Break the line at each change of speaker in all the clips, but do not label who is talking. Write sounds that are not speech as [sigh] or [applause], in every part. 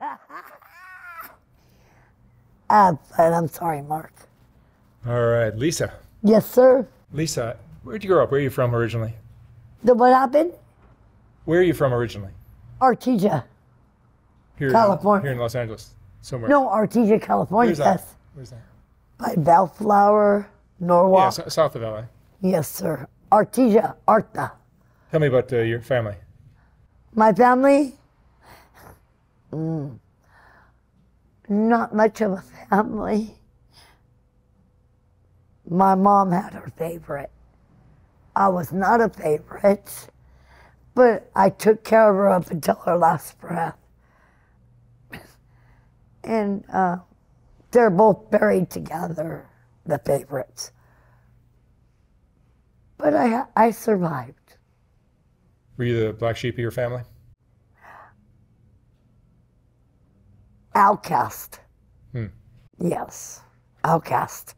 [laughs] Ah, but I'm sorry, Mark.
All right, Lisa.
Yes, sir.
Lisa, where'd you grow up? Where are you from originally?
The what happened?
Where are you from originally?
Artesia.
Here
California.
here in Los Angeles, somewhere.
No, Artesia, California.
Where's that?
Yes.
Where's that?
By Bellflower, Norwalk.
Yeah, so- south of LA.
Yes, sir. Artesia, Arta.
Tell me about uh, your family.
My family? Mm, not much of a family. My mom had her favorite. I was not a favorite, but I took care of her up until her last breath. And uh, they're both buried together, the favorites. But I, I survived.
Were you the black sheep of your family?
Outcast.
Hmm.
Yes, outcast.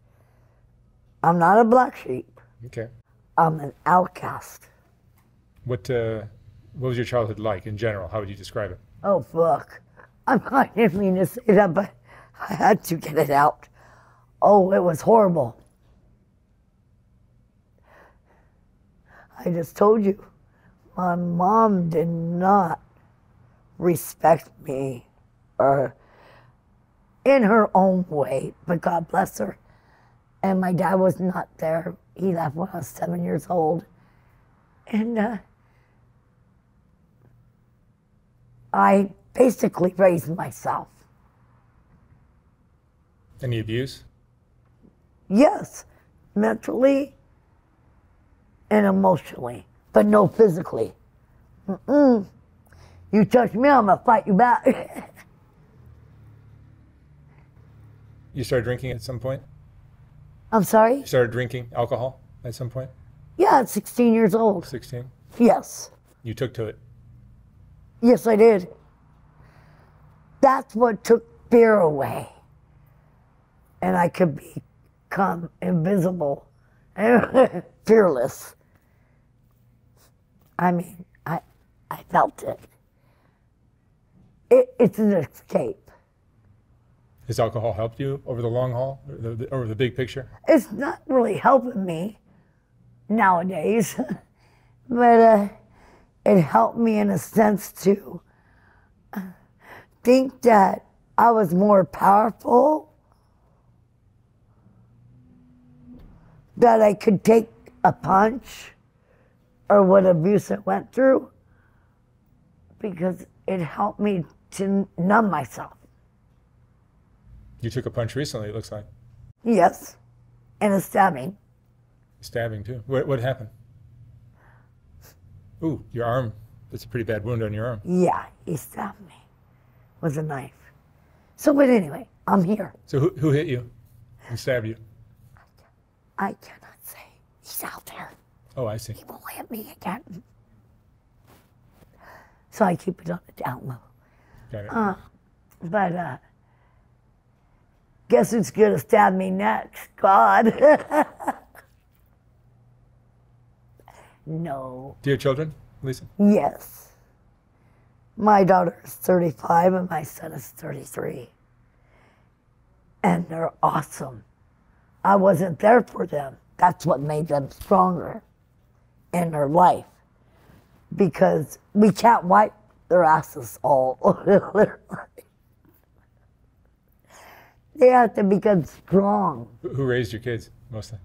I'm not a black sheep.
Okay.
I'm an outcast.
What uh, what was your childhood like in general? How would you describe it?
Oh fuck! I'm, [laughs] I didn't mean to say that, but [laughs] I had to get it out. Oh, it was horrible. I just told you, my mom did not respect me, or in her own way. But God bless her. And my dad was not there. He left when I was seven years old, and. Uh, I basically raised myself.
Any abuse?
Yes, mentally and emotionally, but no physically. Mm-mm. You touch me, I'm gonna fight you back. [laughs]
You started drinking at some point?
I'm sorry?
You started drinking alcohol at some point?
Yeah, at 16 years old.
16?
Yes.
You took to it.
Yes, I did. That's what took fear away. And I could become invisible and [laughs] fearless. I mean, I, I felt it. it. It's an escape.
Has alcohol helped you over the long haul, or the, the, or the big picture?
It's not really helping me nowadays, [laughs] but uh, it helped me in a sense to think that I was more powerful, that I could take a punch or what abuse I went through, because it helped me to numb myself.
You took a punch recently, it looks like.
Yes, and a stabbing.
Stabbing, too. What, what happened? Ooh, your arm. That's a pretty bad wound on your arm.
Yeah, he stabbed me with a knife. So, but anyway, I'm here.
So who, who hit you and stabbed you?
I cannot say. He's out there.
Oh, I see.
He won't hit me again. So I keep it on the down low.
Got it.
Uh, but uh, guess who's going to stab me next? God. no.
Do you have children, Lisa?
Yes. My daughter is 35 and my son is 33. And they're awesome. I wasn't there for them. That's what made them stronger in their life. Because we can't wipe their asses all. [laughs] they have to become strong.
Who, raised your kids mostly?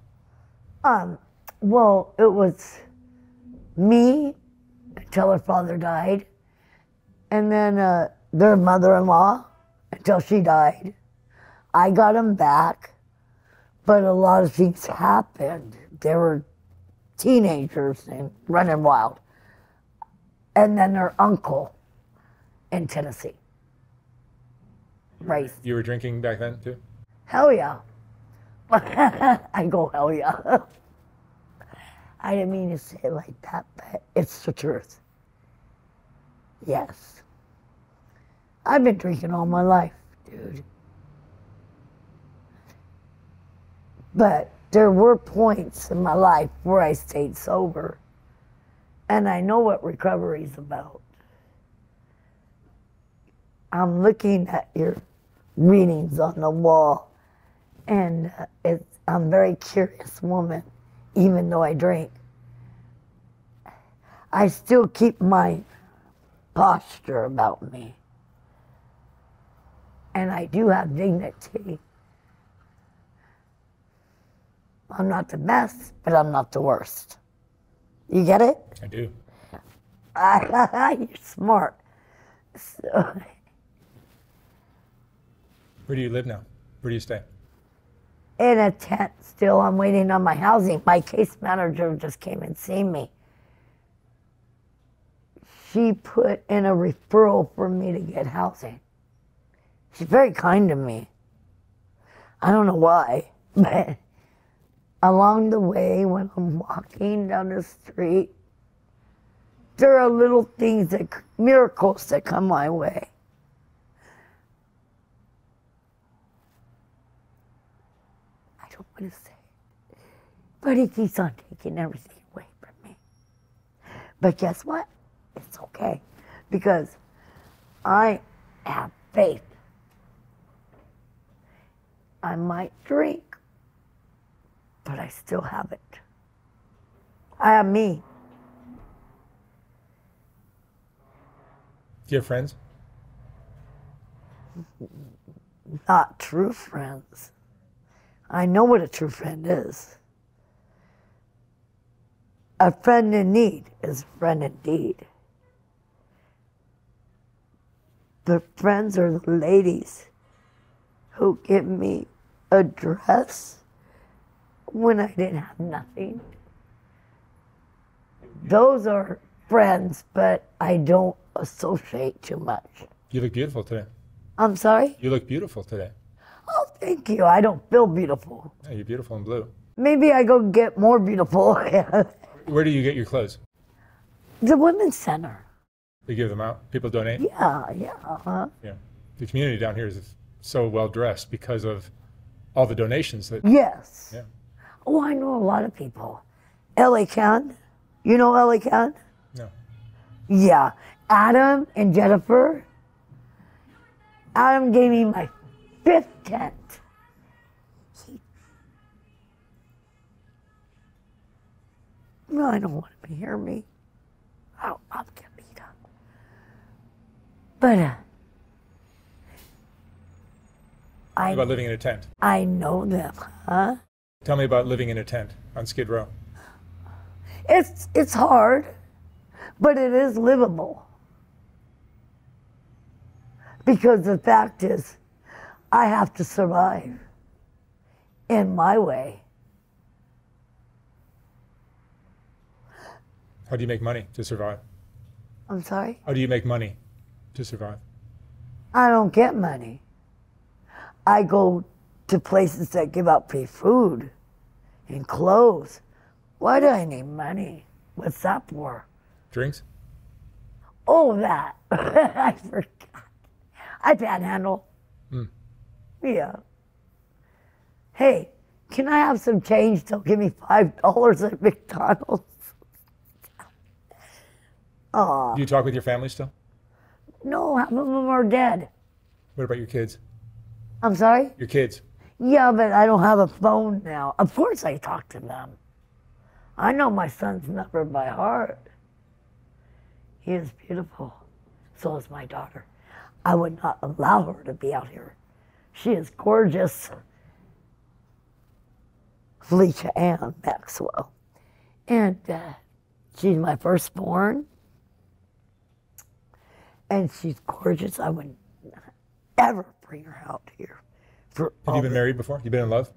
Um, well, it was me until her father died, and then uh, their mother-in-law until she died. I got them back, but a lot of things happened. They were teenagers and running wild, and then their uncle in Tennessee. Raised.
You were drinking back then, too?
Hell yeah. [laughs] I go, hell yeah. [laughs] I didn't mean to say it like that, but it's the truth. Yes. I've been drinking all my life, dude. But there were points in my life where I stayed sober. And I know what recovery is about. I'm looking at your readings on the wall, and uh, it's, I'm a very curious woman, even though I drink. I still keep my posture about me. And I do have dignity. I'm not the best, but I'm not the worst. You get it?
I do. [laughs]
You're smart. So,
Where do you live now? Where do you stay?
in a tent still, I'm waiting on my housing. My case manager just came and seen me. She put in a referral for me to get housing. She's very kind to me. I don't know why, [laughs] but along the way, when I'm walking down the street, there are little things that miracles that come my way. I don't want to say but he keeps on taking everything away from me. But guess what? It's okay because I have faith. I might drink, but I still have it. I am me.
Do you have friends?
not true friends. I know what a true friend is. A friend in need is a friend indeed. The friends are the ladies who give me a dress when I didn't have nothing. Those are friends, but I don't associate too much.
You look beautiful today.
I'm sorry?
You look beautiful today.
Oh, thank you. I don't feel beautiful.
Yeah, you're beautiful in blue.
Maybe I go get more beautiful. [laughs]
Where do you get your clothes?
the women's center.
You give them out. People donate.
Yeah, yeah. uh
Yeah. The community down here is so well dressed because of all the donations that.
Yes.
Yeah.
Oh, I know a lot of people. Ellie Can. You know Ellie Can?
No.
Yeah. Adam and Jennifer. Adam gave me my fifth tent. No, I don't want him to hear me. I'll, I'll get beat up. But uh, I,
About living in a tent.
I know them, huh?
Tell me about living in a tent on Skid Row.
It's it's hard, but it is livable. Because the fact is, I have to survive in my way.
How do you make money to survive?
I'm sorry?
How do you make money to survive?
I don't get money. I go to places that give out free food and clothes. Why do I need money? What's that for?
Drinks?
Oh, that. [laughs] I forgot. I panhandle.
Mm.
Yeah. Hey, can I have some change? They'll give me $5 at McDonald's. Aw,
Do you talk with your family still?
no, half of them are dead.
What about your kids?
I'm sorry?
Your kids?
Yeah, but I don't have a phone now. Of course I talk to them. I know my son's number by heart. He is beautiful. So is my daughter. I would not allow her to be out here. She is gorgeous. Felicia Ann Maxwell. And uh, she's my firstborn. And she's gorgeous. I would not ever bring her out here. For
Have you been married before? You been in love?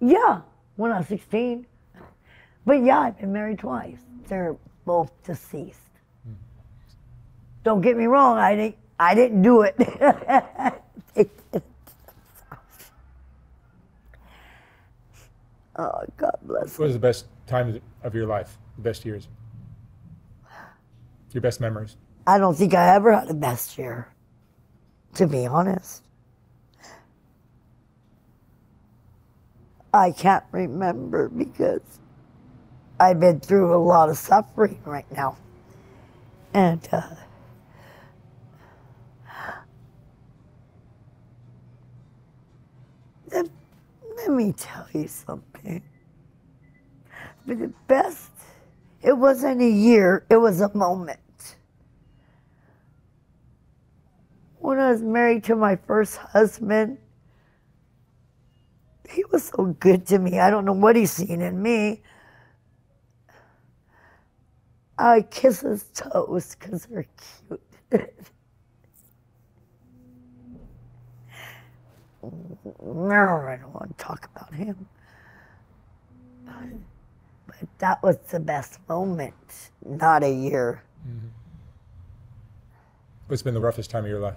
yeah, when I was 16. But yeah, I've been married twice. They're both deceased. Don't get me wrong, I didn't, I didn't do it. [laughs] They did. Oh, God bless.
What was the best time of your life? The best years? Your best memories?
I don't think I ever had a best year, to be honest. I can't remember because I've been through a lot of suffering right now. And uh, Let me tell you something. But the best, it wasn't a year, it was a moment. When I was married to my first husband, he was so good to me. I don't know what he's seen in me. I kiss his toes because they're cute. [laughs] no, I don't want to talk about him. But that was the best moment, not a year. Mm-hmm.
What's been the roughest time of your life?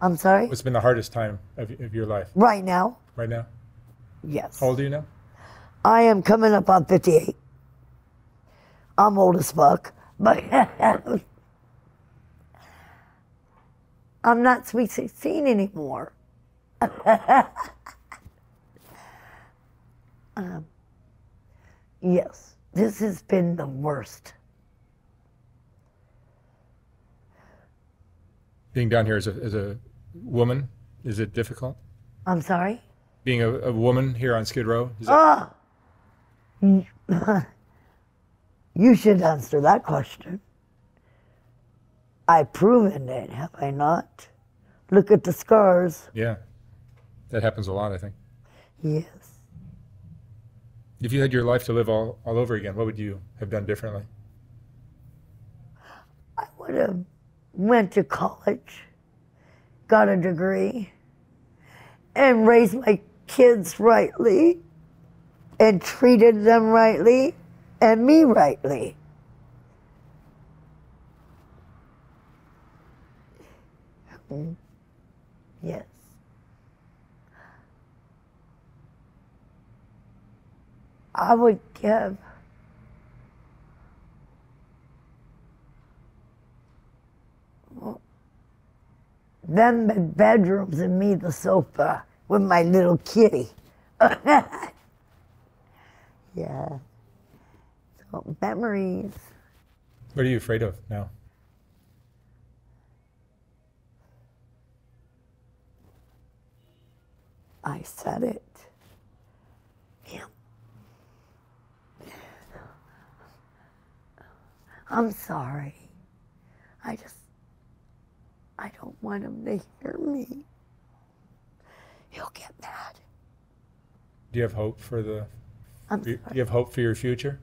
I'm sorry?
What's been the hardest time of, of your life
Right now?
right now?
Yes.
How old are you now?
I am coming up on 58. I'm old as fuck, but [laughs] I'm not sweet 16 anymore. Um, yes, this has been the worst.
Being down here as a, as a woman, is it difficult?
I'm sorry?
Being a, a woman here on Skid Row? Is that,
Ah! [laughs] you should answer that question. I've proven it, have I not? Look at the scars.
yeah. That happens a lot, I think.
Yes.
If you had your life to live all, all over again, what would you have done differently?
I would have went to college, got a degree, and raised my kids rightly, and treated them rightly, and me rightly. Mm. Yes. I would give them the bedrooms and me the sofa with my little kitty. [laughs] yeah. So memories.
What are you afraid of now?
I said it. Yeah. I'm sorry. I just, I don't want him to hear me. He'll get mad.
Do you have hope for the?
I'm
Do you
sorry.
you have hope for your future?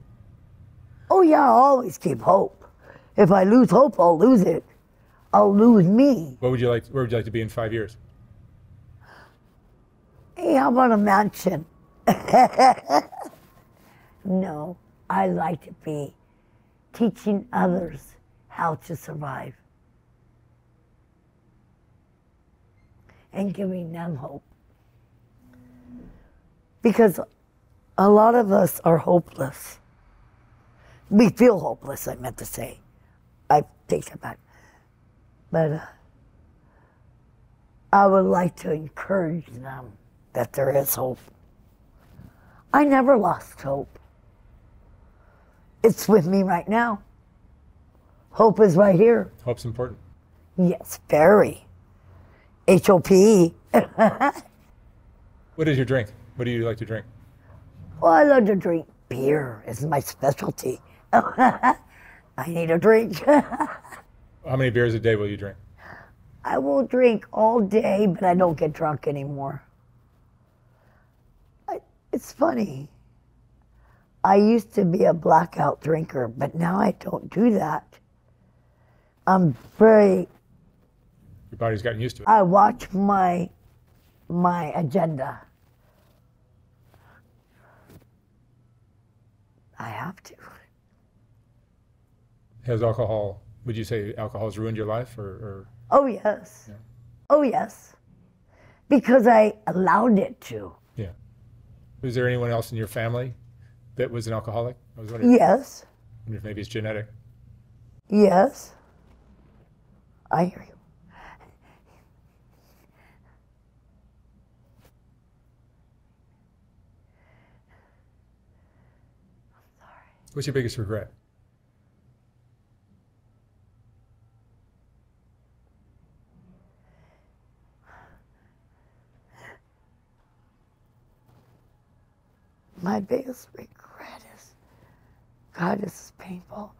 Oh, yeah, I always keep hope. If I lose hope, I'll lose it. I'll lose me.
What would you like? Where would you like to be in five years?
Hey, how about a mansion? [laughs] no, I like to be teaching others how to survive and giving them hope. Because a lot of us are hopeless. We feel hopeless, I meant to say. I take that back. But uh, I would like to encourage them that there is hope. I never lost hope. It's with me right now. Hope is right here.
Hope's important.
Yes, very. H O P E. [laughs]
What is your drink? What do you like to drink?
Well, I love to drink beer. It's my specialty. [laughs] I need a drink. [laughs]
How many beers a day will you drink?
I will drink all day, but I don't get drunk anymore. I, it's funny. I used to be a blackout drinker, but now I don't do that. I'm very.
Your body's gotten used to it.
I watch my my agenda. I have to.
Has alcohol? Would you say alcohol has ruined your life, or, or
Oh yes. Oh yes. Because I allowed it to.
yeah? Was there anyone else in your family that was an alcoholic? I was wondering,
Yes.
wondering if maybe it's genetic.
Yes. I hear you.
What's your biggest regret?
my biggest regret God, this is painful,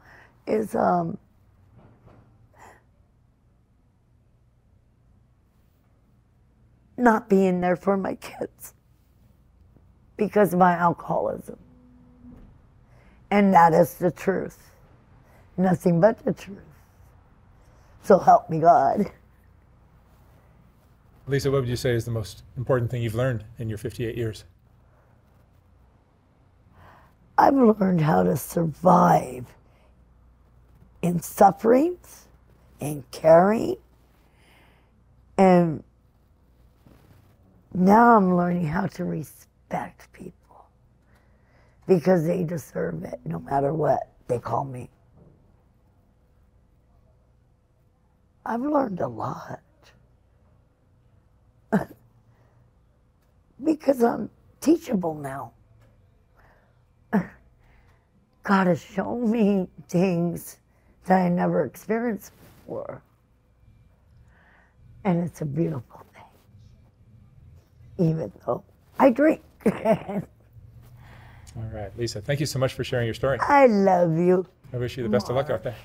is um, not being there for my kids because of my alcoholism. And that is the truth. Nothing but the truth. So help me God.
Lisa, what would you say is the most important thing you've learned in your 58 years?
I've learned how to survive in sufferings, in caring, and now I'm learning how to respect people because they deserve it no matter what they call me. I've learned a lot [laughs] because I'm teachable now. God has shown me things that I never experienced before. And it's a beautiful thing, even though I drink. [laughs]
All right, Lisa, thank you so much for sharing your story.
I love you.
I wish you the best of luck out there.